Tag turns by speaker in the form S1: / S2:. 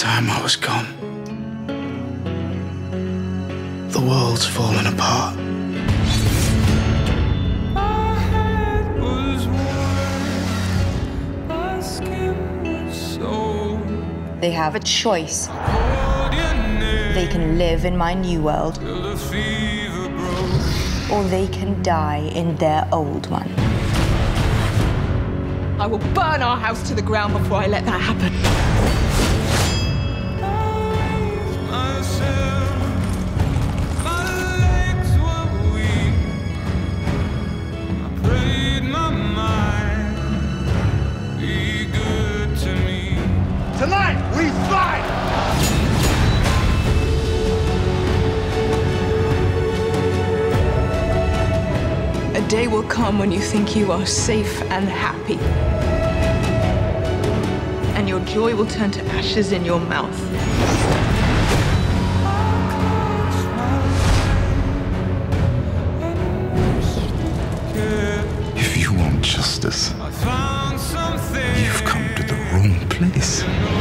S1: time I was gone, the world's fallen apart.
S2: They have a choice. They can live in my new world, or they can die in their old one.
S3: I will burn our house to the ground before I let that happen.
S4: Tonight, we fight!
S3: A day will come when you think you are safe and happy. And your joy will turn to ashes in your mouth.
S1: If you want justice, you've come to the wrong place.